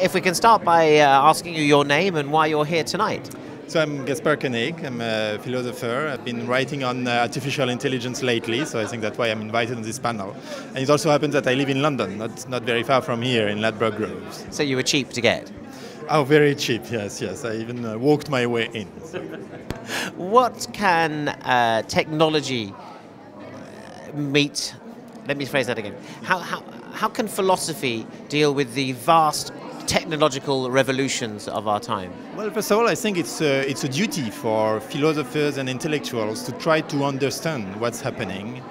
if we can start by uh, asking you your name and why you're here tonight. So I'm Gaspard Koenig. I'm a philosopher. I've been writing on uh, artificial intelligence lately, so I think that's why I'm invited on this panel. And it also happens that I live in London, not, not very far from here in Ladbroke Grove. So you were cheap to get. Oh, very cheap, yes, yes. I even uh, walked my way in. what can uh, technology uh, meet? Let me phrase that again. How, how, how can philosophy deal with the vast technological revolutions of our time? Well, first of all, I think it's a, it's a duty for philosophers and intellectuals to try to understand what's happening.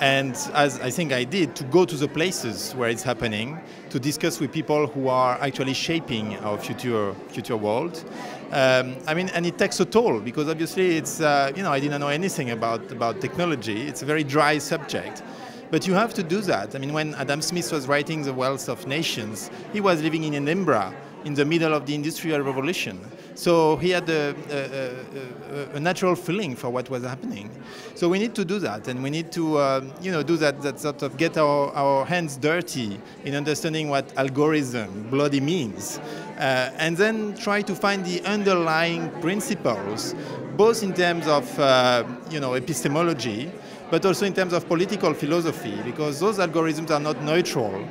And as I think I did, to go to the places where it's happening, to discuss with people who are actually shaping our future future world. Um, I mean, and it takes a toll because obviously it's uh, you know I didn't know anything about about technology. It's a very dry subject. But you have to do that. I mean, when Adam Smith was writing The Wealth of Nations, he was living in Edinburgh in the middle of the Industrial Revolution. So he had a, a, a, a, natural feeling for what was happening. So we need to do that, and we need to, uh, you know, do that, that sort of get our, our hands dirty in understanding what algorithm bloody means, uh, and then try to find the underlying principles, both in terms of, uh, you know, epistemology, but also in terms of political philosophy, because those algorithms are not neutral,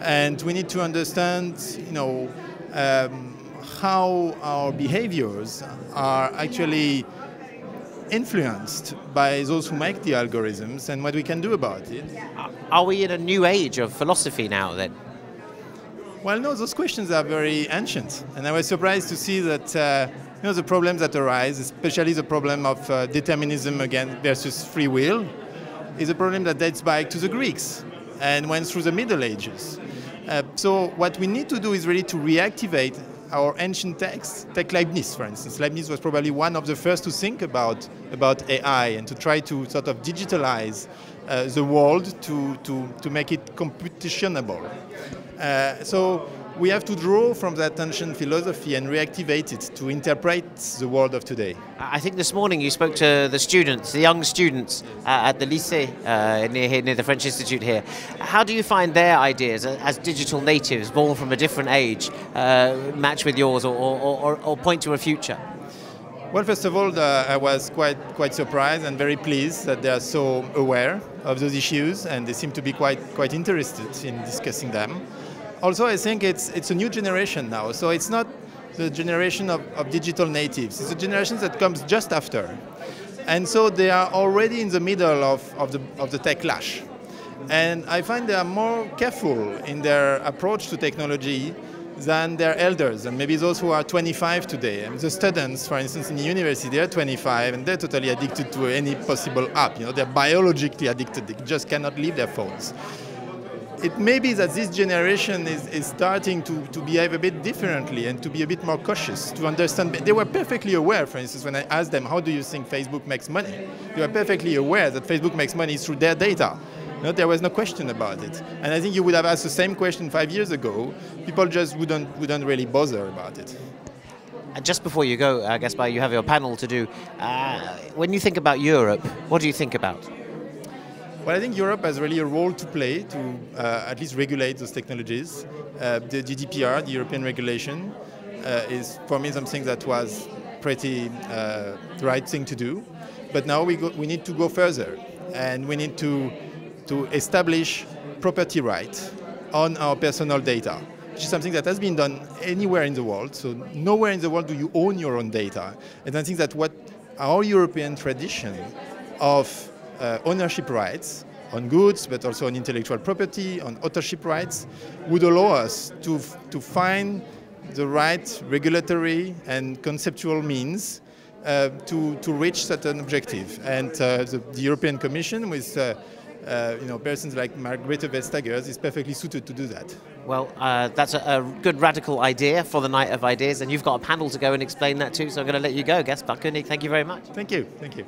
and we need to understand, you know, um, how our behaviors are actually influenced by those who make the algorithms and what we can do about it. Are we in a new age of philosophy now then? Well, no, those questions are very ancient, and I was surprised to see that uh, you know the problems that arise, especially the problem of uh, determinism again versus free will, is a problem that dates back to the Greeks and went through the Middle Ages. Uh, so what we need to do is really to reactivate our ancient texts. Take Leibniz, for instance. Leibniz was probably one of the first to think about, about AI and to try to sort of digitalize uh, the world to, to, to make it computationable. Uh, so we have to draw from that ancient philosophy and reactivate it to interpret the world of today. I think this morning you spoke to the students, the young students uh, at the lycée uh, near, near the French Institute here. How do you find their ideas as digital natives, born from a different age, uh, match with yours or, or, or, or, point to a future? Well, first of all, uh, I was quite quite surprised and very pleased that they are so aware of those issues and they seem to be quite quite interested in discussing them also, I think it's, it's a new generation now. So it's not the generation of, of digital natives. It's a generation that comes just after. And so they are already in the middle of, of, the, of the tech clash. And I find they are more careful in their approach to technology than their elders, and maybe those who are 25 today. And the students, for instance, in the university, they're 25 and they're totally addicted to any possible app. You know, they're biologically addicted. They just cannot leave their phones it may be that this generation is, is starting to, to behave a bit differently and to be a bit more cautious, to understand. They were perfectly aware, for instance, when I asked them, how do you think Facebook makes money? They were perfectly aware that Facebook makes money through their data. No, there was no question about it. And I think you would have asked the same question five years ago. People just wouldn't, wouldn't really bother about it. Just before you go, uh, Gaspard, you have your panel to do. Uh, when you think about Europe, what do you think about? Well, I think Europe has really a role to play to uh, at least regulate those technologies. Uh, the GDPR, the European regulation, uh, is for me something that was pretty uh, the right thing to do. But now we, go, we need to go further and we need to, to establish property rights on our personal data, which is something that has been done anywhere in the world. So nowhere in the world do you own your own data. And I think that what our European tradition of uh, ownership rights on goods, but also on intellectual property, on authorship rights, would allow us to, to find the right regulatory and conceptual means uh, to, to reach certain objective. And uh, the, the, European Commission, with uh, uh you know, persons like Margrethe Vestager, is perfectly suited to do that. Well, uh, that's a, a, good radical idea for the Night of Ideas, and you've got a panel to go and explain that too, so I'm going to let you go. Gaspard Koenig, thank you very much. Thank you. Thank you.